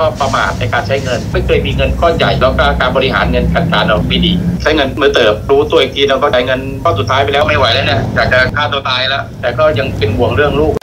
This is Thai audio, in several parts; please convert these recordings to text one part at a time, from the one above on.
ก็ประมาทในการใช้เงิน ไม่เคยมีเงินก้อนใหญ่แล้วก็การบริหารเงินการการเราไม่ดี ใช้เงินเมื่อเติบรู้ตัวอีกทีเราก็ใช้เงินก้อนสุดท้ายไปแล้วไม่ไหวแล้วเนี่ยอยากจะฆ่าตัวตายแล้ว แต่ก็ยังเป็นห่วงเรื่องลูก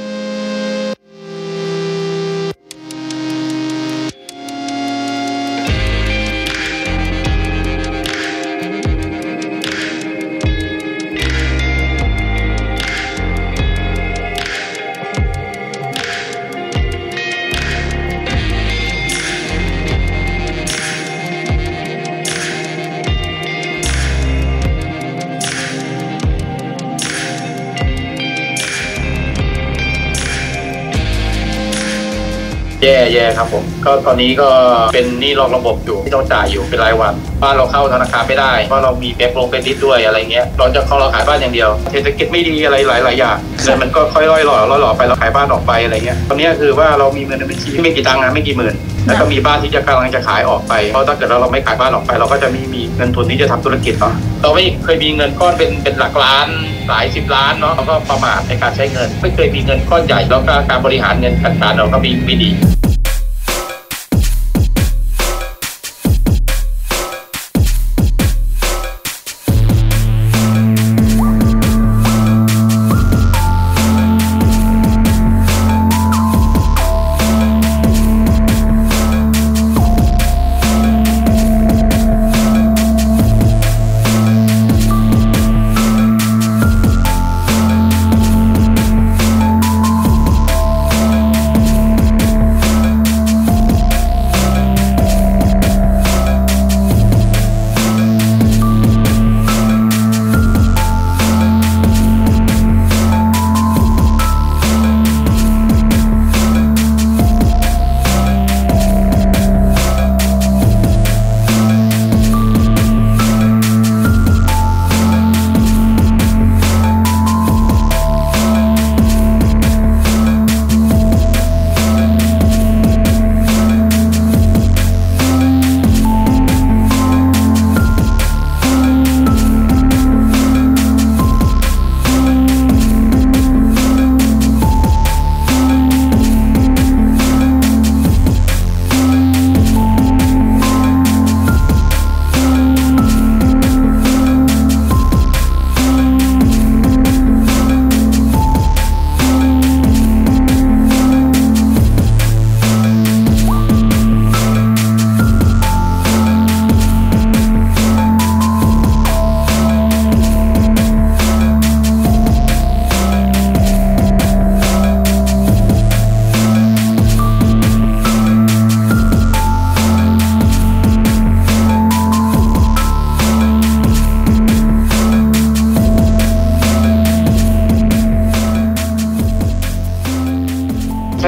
แย่แย่ครับผม ก็ตอนนี้ก็เป็นหนี้นอกระบบอยู่ที่ต้องจ่ายอยู่เป็นรายวัน บ้านเราเข้าธนาคารไม่ได้เพราะเรามีแบงค์ลงเป็นดิสด้วยอะไรเงี้ยเราจะเขาเราขายบ้านอย่างเดียวเศรษฐกิจไม่ดีอะไรหลายหลายๆอย่างเงินมันก็ค่อยร่อยหล่อร่อยหล่อไปเราขายบ้านออกไปอะไรเงี้ยตอนนี้คือว่าเรามีเงินในบัญชีไม่กี่ตังค์นะไม่กี่หมื่นแล้วก็มีบ้านที่จะกำลังจะขายออกไปเพราะถ้าเกิดเราเราไม่ขายบ้านออกไป เราก็จะไม่มีเงินทุนที่จะทำธุรกิจเนาะเราไม่เคยมีเงินก้อนเป็นเป็นหลักล้านหลายสิบล้านเนาะเราก็ประมาทในการใช้เงิน ไม่เคยมีเงินก้อนใหญ่แล้วก็การบริหารเงินการการเราก็มีไม่ดี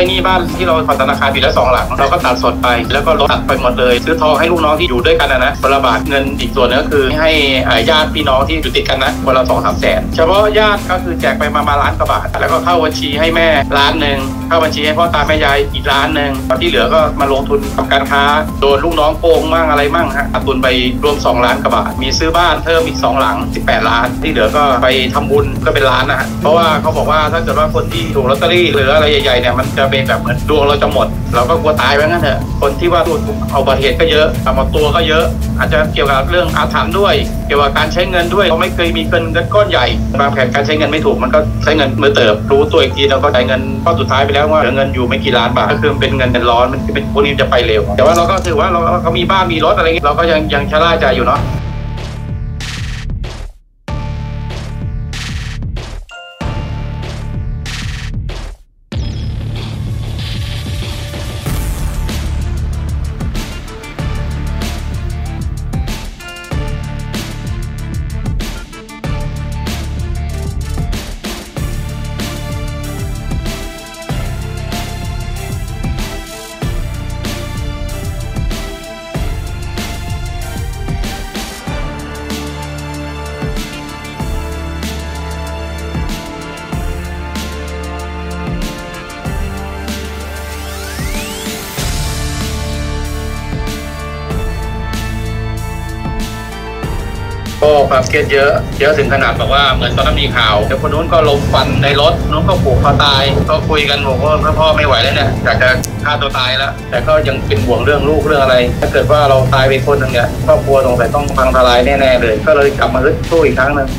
หนี้บ้านที่เราผ่อนธนาคารปีละสองหลังเราก็ตัดสดไป แล้วก็ลดตัดไปหมดเลย ซื้อทองให้ลูกน้องที่อยู่ด้วยกันนะนะคนละบาทเงินอีกส่วนนึงก็คือให้อ่าญาติพี่น้องที่อยู่ติดกันนะคนละสองสามแสนเฉพาะญาติก็คือแจกไปมามาล้านกว่าบาท แล้วก็เข้าบัญชีให้แม่ล้านหนึ่งเข้าบัญชีให้พ่อตาแม่ยายอีกล้านหนึ่งที่เหลือก็มาลงทุนทำการค้าโดนลูกน้องโกงมั่งอะไรมั่งฮะขาดทุนไปรวม 2 ล้านกว่าบาท มีซื้อบ้านเพิ่มอีก 2 หลัง 18 ล้าน ที่เหลือก็ไปทำบุญก็เป็นล้านนะฮะเพราะว่าเขาบอกว่าถ้าเกิดว่าคนที่ถูกลอตเตอรี่หรืออะไรใหญ่ๆเนี่ยมันจะเป็นแบบเหมือนดวงเราจะหมด เราก็กลัวตายไปงั้นเถอะคนที่ว่าถูกเอาบัติเหตุก็เยอะทำเอาตัวก็เยอะ อาจจะเกี่ยวกับเรื่องอาถรรพ์ด้วย เกี่ยวกับการใช้เงินด้วยเราไม่เคยมีเงินเงินก้อนใหญ่วางแผนการใช้เงินไม่ถูกมันก็ใช้เงินเมื่อเติบรู้ตัวอีกทีเราก็ใช้เงินก้อนสุดท้ายไปแล้วว่าเหลือเงินอยู่ไม่กี่ล้านบาทก็คือเป็นเงินเงินร้อนมันเป็นพวกนี้จะไปเร็ว แต่ว่าเราก็ถือว่าเราเรามีบ้านมีรถอะไรเงี้ยเราก็ยังยังชะล่าใจอยู่เนาะ ก็ความเครียดเยอะ เยอะถึงขนาดแบบว่าเหมือนตอนนั้นมีข่าวเดี๋ยวคนนู้นก็ลมฟันในรถนู้นก็ผูกคอตายก็คุยกันบอกว่าพ่อไม่ไหวแล้วเนี่ยอยากจะฆ่าตัวตายแล้ว แต่ก็ยังเป็นห่วงเรื่องลูกเรื่องอะไร ถ้าเกิดว่าเราตายไปคนหนึ่งเนี่ยครอบครัวสงสัยต้องพังทลายแน่ๆเลย ก็เลยกลับมาฮึดสู้อีกครั้งหนึ่ง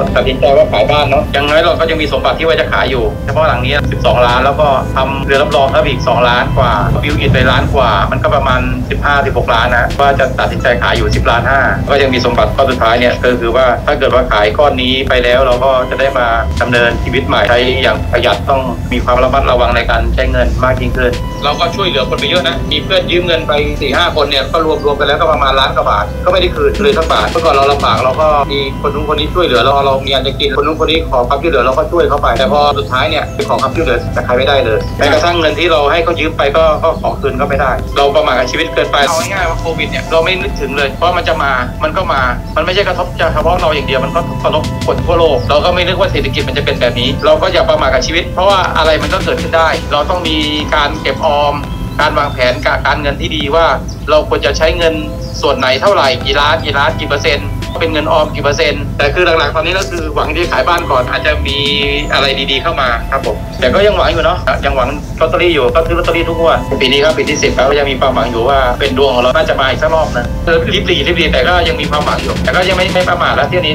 ็ตัดสินใจว่าขายบ้านเนาะอย่างน้อยเราก็ยังมีสมบัติที่ว่าจะขายอยู่ เฉพาะหลังนี้ 12 ล้าน แล้วก็ทำเรือรับรองครับอีก 2 ล้านกว่าบิวอินไปล้านกว่า มันก็ประมาณ 15-16 ล้านนะว่าจะตัดสินใจขายอยู่ 10 ล้าน5ก็ยังมีสมบัติข้อสุดท้ายเนี่ยก็คือว่าถ้าเกิดว่าขายก้อนนี้ไปแล้วเราก็จะได้มาดำเนินชีวิตใหม่ใช้อย่างประหยัดต้องมีความระมัดระวังในการใช้เงินมากยิ่งขึ้นเราก็ช่วยเหลือคนไปเยอะนะ มีเพื่อนยืมเงินไป4ี่ห้าคนเนี่ยก็รวมรวมกันแล้วก็ประมาณล้านกว่าบาทก็ไม่ได้คืนเลยสักบาทเมื่อก่อนเราลำบากเราก็มีคนนู้นคนนี้ช่วยเหลือเราเรามีอันจะกินคนนู้นคนนี้ขอความช่วยเหลือเราก็ช่วยเขาไป แต่พอสุดท้ายเนี่ยไปขอความช่วยเหลือจากใครไม่ได้เลยแม้กระทั่งเงินที่เราให้เขายืมไปก็ก็ขอคืนก็ไม่ได้ เราประมาทกับชีวิตเกินไปเอาง่ายๆว่าโควิดเนี่ยเราไม่นึกถึงเลยว่ามันจะมามันก็มา มันไม่ใช่กระทบเฉพาะเราอย่างเดียวมันก็กระทบคนทั่วโลกเราก็ไม่นึกว่าเศรษฐกิจมันจะเป็นแบบนี้ เราก็อย่าประมาทกับชีวิต เพราะว่าอะไรมันก็เกิดขึ้นได้ เราต้องมีการเก็บออมการวางแผนการการเงินที่ดีว่า เราควรจะใช้เงินส่วนไหนเท่าไหร่กี่ล้านกี่ล้านกี่เปอร์เซ็นต์ เป็นเงินออมกี่เปอร์เซ็นต์แต่คือหลักๆตอนนี้ก็คือหวังที่ขายบ้านก่อนอาจจะมีอะไรดีๆเข้ามาครับผมแต่ก็ยังหวังอยู่เนาะยังหวังลอตเตอรี่อยู่ก็ซื้อลอตเตอรี่ทุกงวดปีนี้ครับปีที่สิบแล้วก็ยังมีความหวังอยู่ว่าเป็นดวงของเราน่าจะมาอีกสักรอบนะรีบรีรีบรีแต่ก็ยังมีความหวังอยู่แต่ก็ยังไม่ไม่ประมาทแล้วเที่ยวนี้